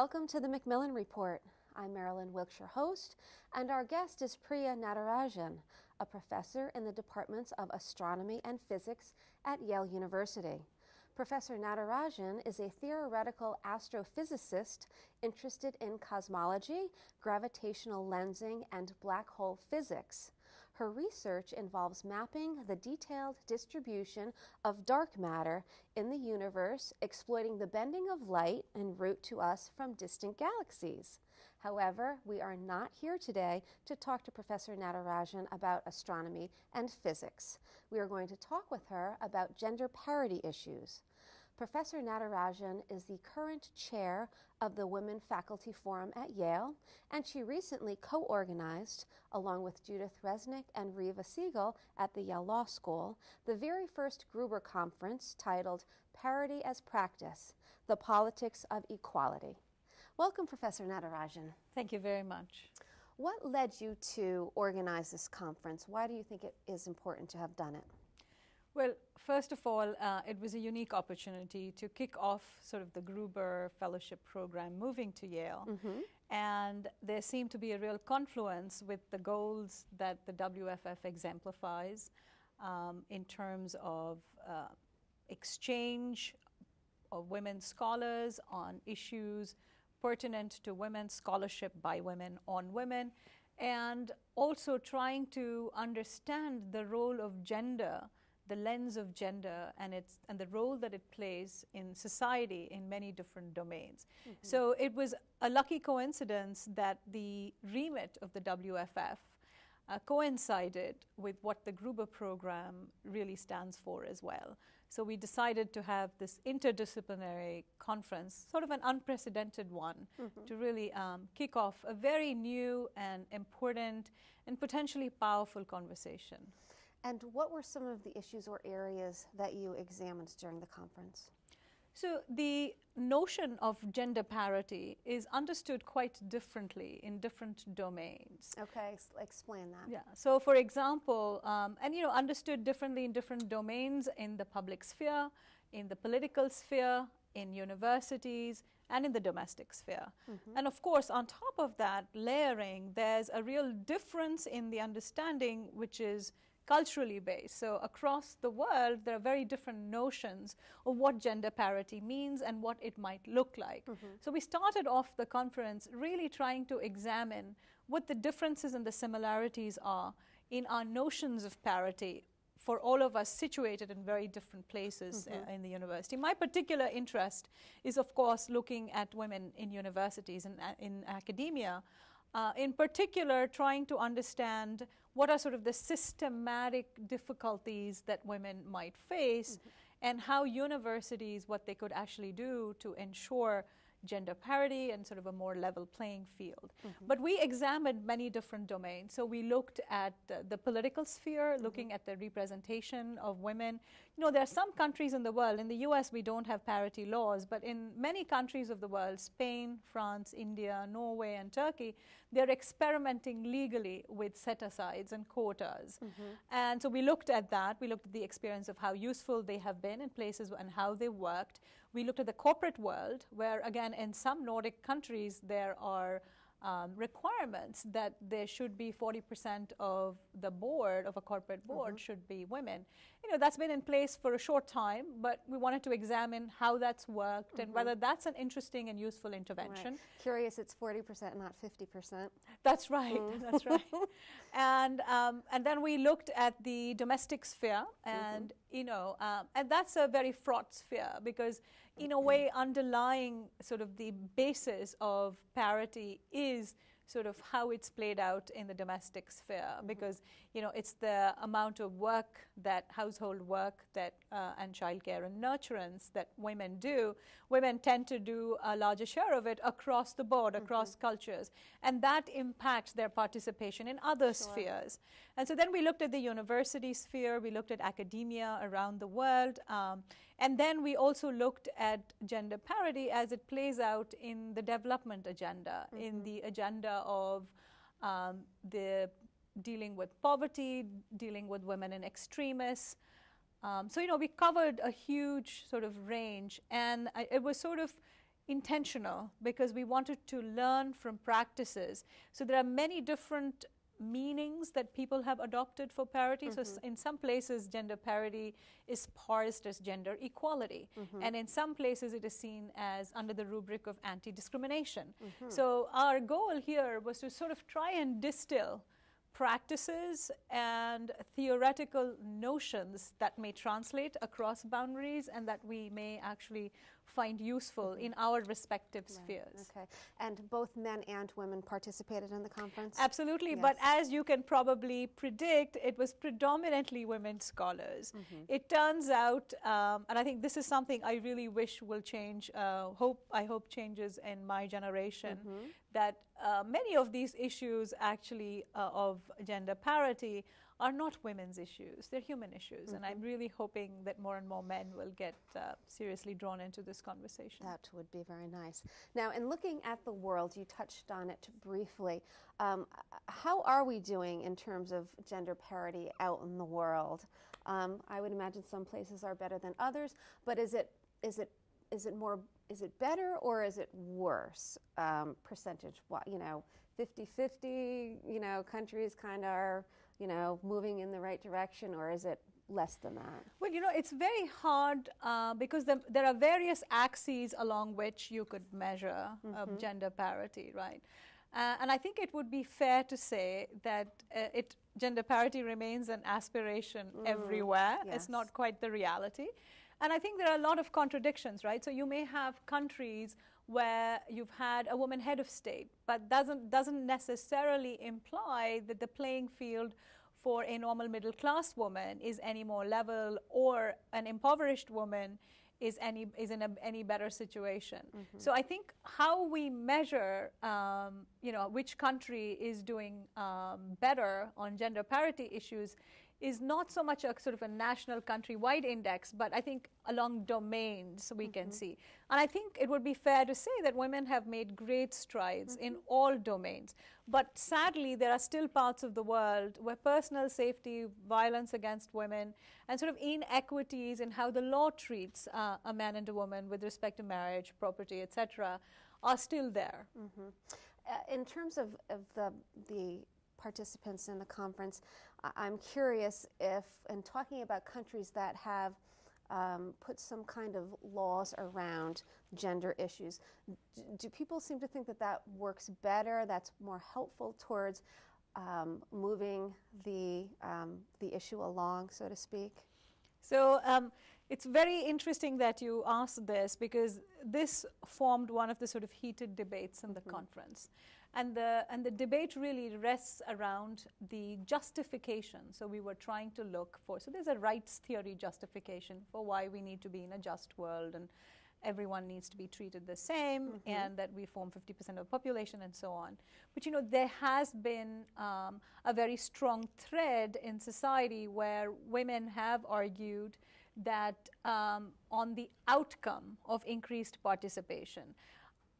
Welcome to the Macmillan Report. I'm Marilyn Wilkes, host, and our guest is Priya Natarajan, a professor in the departments of astronomy and physics at Yale University. Professor Natarajan is a theoretical astrophysicist interested in cosmology, gravitational lensing, and black hole physics. Her research involves mapping the detailed distribution of dark matter in the universe, exploiting the bending of light en route to us from distant galaxies. However, we are not here today to talk to Professor Natarajan about astronomy and physics. We are going to talk with her about gender parity issues. Professor Natarajan is the current chair of the Women Faculty Forum at Yale, and she recently co organized, along with Judith Resnik and Reva Siegel at the Yale Law School, the very first Gruber Conference titled Parity as Practice The Politics of Equality. Welcome, Professor Natarajan. Thank you very much. What led you to organize this conference? Why do you think it is important to have done it? Well, first of all, uh, it was a unique opportunity to kick off sort of the Gruber Fellowship Program moving to Yale. Mm-hmm. And there seemed to be a real confluence with the goals that the WFF exemplifies um, in terms of uh, exchange of women scholars on issues pertinent to women's scholarship by women on women, and also trying to understand the role of gender the lens of gender and its and the role that it plays in society in many different domains. Mm-hmm. So it was a lucky coincidence that the remit of the WFF uh, coincided with what the Gruber program really stands for as well. So we decided to have this interdisciplinary conference, sort of an unprecedented one, mm-hmm. to really um, kick off a very new and important and potentially powerful conversation. And what were some of the issues or areas that you examined during the conference? So, the notion of gender parity is understood quite differently in different domains. Okay, explain that. Yeah. So, for example, um, and you know, understood differently in different domains in the public sphere, in the political sphere, in universities, and in the domestic sphere. Mm-hmm. And of course, on top of that layering, there's a real difference in the understanding, which is culturally based. So across the world, there are very different notions of what gender parity means and what it might look like. Mm-hmm. So we started off the conference really trying to examine what the differences and the similarities are in our notions of parity for all of us situated in very different places mm-hmm. uh, in the university. My particular interest is, of course, looking at women in universities and uh, in academia. Uh, in particular, trying to understand what are sort of the systematic difficulties that women might face mm-hmm. and how universities, what they could actually do to ensure gender parity and sort of a more level playing field. Mm-hmm. But we examined many different domains. So we looked at uh, the political sphere, mm-hmm. looking at the representation of women. You know, there are some countries in the world, in the US, we don't have parity laws, but in many countries of the world, Spain, France, India, Norway, and Turkey, they're experimenting legally with set asides and quotas. Mm-hmm. And so we looked at that. We looked at the experience of how useful they have been in places and how they worked. We looked at the corporate world, where again, in some Nordic countries, there are um, requirements that there should be 40% of the board of a corporate board mm-hmm. should be women. You know, that's been in place for a short time, but we wanted to examine how that's worked mm-hmm. and whether that's an interesting and useful intervention. Right. Curious, it's 40%, not 50%. That's right, mm. that's right. And, um, and then we looked at the domestic sphere, and, mm-hmm. you know, um, and that's a very fraught sphere because, in a way, underlying sort of the basis of parity is sort of how it's played out in the domestic sphere mm-hmm. because you know it's the amount of work that household work that uh, and childcare and nurturance that women do women tend to do a larger share of it across the board mm-hmm. across cultures and that impacts their participation in other sure. spheres and so then we looked at the university sphere we looked at academia around the world um, and then we also looked at gender parity as it plays out in the development agenda mm-hmm. in the agenda of um, the dealing with poverty, dealing with women and extremists. Um, so, you know, we covered a huge sort of range, and I, it was sort of intentional because we wanted to learn from practices. So there are many different meanings that people have adopted for parity. Mm-hmm. So in some places, gender parity is parsed as gender equality, mm-hmm. and in some places, it is seen as under the rubric of anti-discrimination. Mm-hmm. So our goal here was to sort of try and distill practices and theoretical notions that may translate across boundaries and that we may actually find useful in our respective right. spheres. Okay. And both men and women participated in the conference? Absolutely. Yes. But as you can probably predict, it was predominantly women scholars. Mm-hmm. It turns out, um, and I think this is something I really wish will change, uh, hope, I hope changes in my generation, mm-hmm. that uh, many of these issues actually uh, of gender parity are not women's issues, they're human issues. Mm-hmm. And I'm mm-hmm. really hoping that more and more men will get uh, seriously drawn into this conversation. That would be very nice. Now, in looking at the world, you touched on it briefly. Um, how are we doing in terms of gender parity out in the world? Um, I would imagine some places are better than others, but is it is it is it more is it better or is it worse um, percentage you know 50-50 you know countries kind of are you know, moving in the right direction, or is it less than that? Well, you know, it's very hard uh, because the, there are various axes along which you could measure mm-hmm. uh, gender parity, right? Uh, and I think it would be fair to say that uh, it gender parity remains an aspiration mm, everywhere. Yes. It's not quite the reality. And I think there are a lot of contradictions, right? So you may have countries where you've had a woman head of state, but doesn't doesn't necessarily imply that the playing field for a normal middle class woman is any more level or an impoverished woman is any is in a, any better situation. Mm-hmm. So I think how we measure, um, you know, which country is doing um, better on gender parity issues is not so much a sort of a national country-wide index, but I think along domains we mm-hmm. can see. And I think it would be fair to say that women have made great strides mm-hmm. in all domains. But sadly, there are still parts of the world where personal safety, violence against women, and sort of inequities in how the law treats uh, a man and a woman with respect to marriage, property, etc., are still there. Mm-hmm. Uh, in terms of, of the, the participants in the conference, I'm curious if, in talking about countries that have um, put some kind of laws around gender issues, do, do people seem to think that that works better, that's more helpful towards um, moving the, um, the issue along, so to speak? So um, it's very interesting that you asked this because this formed one of the sort of heated debates in the mm-hmm. conference. And the, and the debate really rests around the justification. So we were trying to look for, so there's a rights theory justification for why we need to be in a just world and everyone needs to be treated the same mm-hmm. and that we form 50% of the population and so on. But you know, there has been um, a very strong thread in society where women have argued that um, on the outcome of increased participation.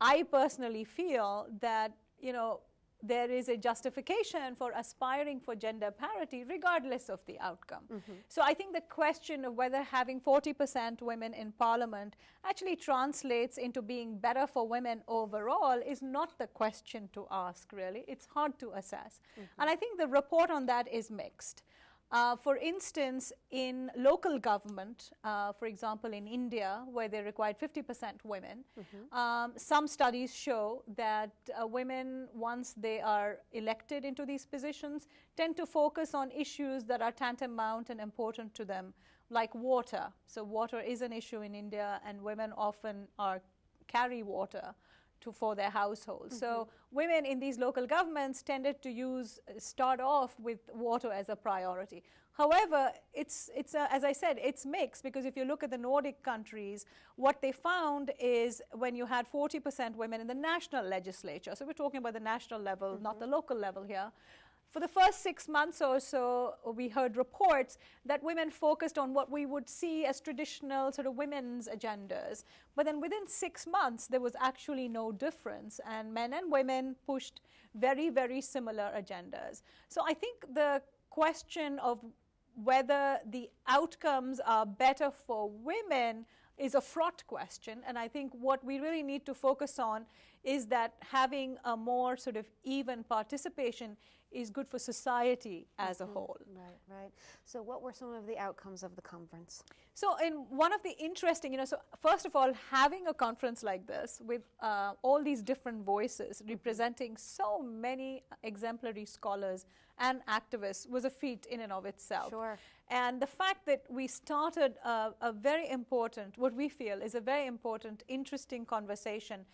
I personally feel that you know, there is a justification for aspiring for gender parity regardless of the outcome. Mm-hmm. So I think the question of whether having 40% women in parliament actually translates into being better for women overall is not the question to ask, really. It's hard to assess. Mm-hmm. And I think the report on that is mixed. Uh, for instance, in local government, uh, for example, in India, where they required 50% women, mm-hmm. um, some studies show that uh, women, once they are elected into these positions, tend to focus on issues that are tantamount and important to them, like water. So, water is an issue in India, and women often are carry water to, for their households. Mm-hmm. So women in these local governments tended to use start off with water as a priority. However, it's it's a, as I said, it's mixed because if you look at the Nordic countries, what they found is when you had 40% women in the national legislature. So we're talking about the national level, mm-hmm. not the local level here for the first six months or so, we heard reports that women focused on what we would see as traditional sort of women's agendas. But then within six months, there was actually no difference, and men and women pushed very, very similar agendas. So I think the question of whether the outcomes are better for women is a fraught question. And I think what we really need to focus on is that having a more sort of even participation is good for society as mm-hmm. a whole. Right, right. So, what were some of the outcomes of the conference? So, in one of the interesting, you know, so first of all, having a conference like this with uh, all these different voices mm-hmm. representing so many exemplary scholars and activists was a feat in and of itself. Sure. And the fact that we started a, a, very important, what we feel is a very important, interesting conversation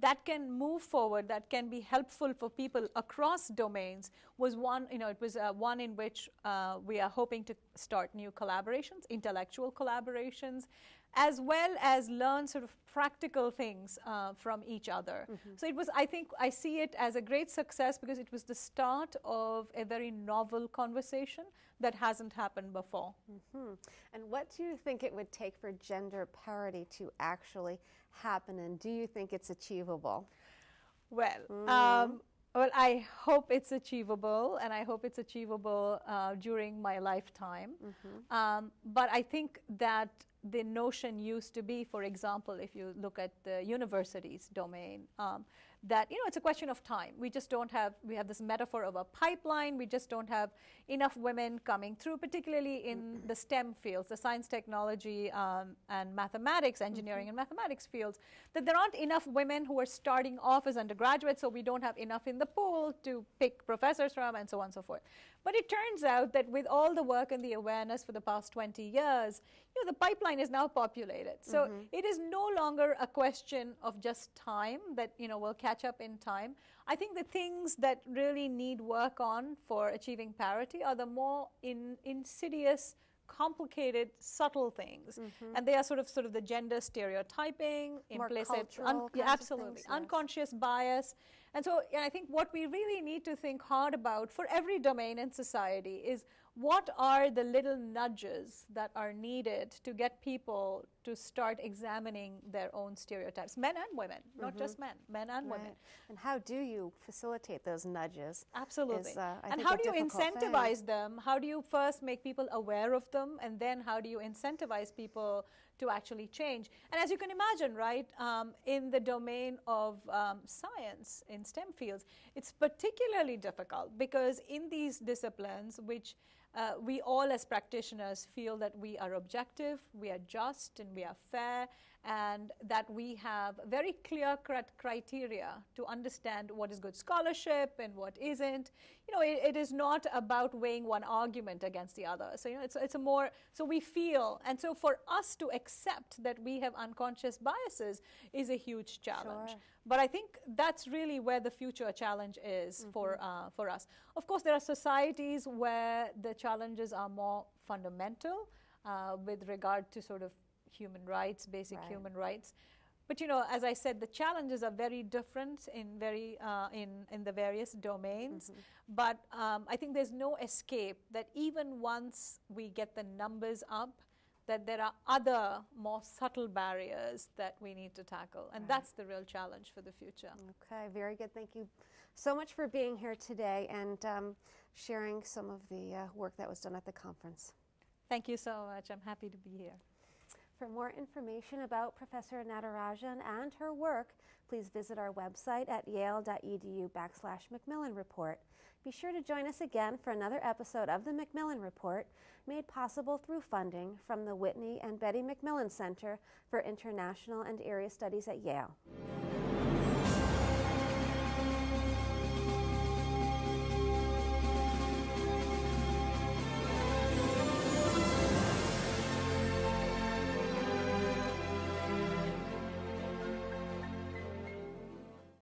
that can move forward, that can be helpful for people across domains, was one, you know, it was uh, one in which uh, we are hoping to start new collaborations, intellectual collaborations, as well as learn sort of practical things uh, from each other. Mm-hmm. So it was, I think, I see it as a great success because it was the start of a very novel conversation that hasn't happened before. Mm-hmm. And what do you think it would take for gender parity to actually happen, and do you think it's achievable? Well, mm. um, well, I hope it's achievable, and I hope it's achievable uh, during my lifetime. Mm-hmm. Um, but I think that the notion used to be, for example, if you look at the university's domain, um, that you know it's a question of time we just don't have we have this metaphor of a pipeline we just don't have enough women coming through particularly in mm-hmm. the stem fields the science technology um, and mathematics engineering mm-hmm. and mathematics fields that there aren't enough women who are starting off as undergraduates so we don't have enough in the pool to pick professors from and so on and so forth but it turns out that with all the work and the awareness for the past 20 years you know, the pipeline is now populated. So mm-hmm. it is no longer a question of just time that, you know, will catch up in time. I think the things that really need work on for achieving parity are the more in, insidious, complicated, subtle things. Mm-hmm. And they are sort of sort of the gender stereotyping, more implicit, un- yeah, absolutely, things, yes. unconscious bias. And so and I think what we really need to think hard about for every domain in society is what are the little nudges that are needed to get people to start examining their own stereotypes, men and women, mm-hmm. not just men, men and right. women. And how do you facilitate those nudges? Absolutely. Is, uh, and how do you incentivize thing. them? How do you first make people aware of them, and then how do you incentivize people to actually change? And as you can imagine, right, um, in the domain of um, science, in STEM fields, it's particularly difficult because in these disciplines, which uh, we all as practitioners feel that we are objective, we are just, and we are fair, and that we have very clear criteria to understand what is good scholarship and what isn't. You know, it, it is not about weighing one argument against the other. So, you know, it's, it's a more, so we feel, and so for us to accept that we have unconscious biases is a huge challenge. Sure. But I think that's really where the future challenge is mm-hmm. for, uh, for us. Of course, there are societies where the challenges are more fundamental uh, with regard to sort of human rights, basic right. human rights. But you know, as I said, the challenges are very different in very uh, in in the various domains. Mm-hmm. But um, I think there's no escape that even once we get the numbers up, that there are other more subtle barriers that we need to tackle, and right. that's the real challenge for the future. Okay, very good. Thank you so much for being here today and um, sharing some of the uh, work that was done at the conference. Thank you so much. I'm happy to be here. For more information about Professor Natarajan and her work, please visit our website at yale.edu backslash Macmillan Report. Be sure to join us again for another episode of the Macmillan Report, made possible through funding from the Whitney and Betty Macmillan Center for International and Area Studies at Yale.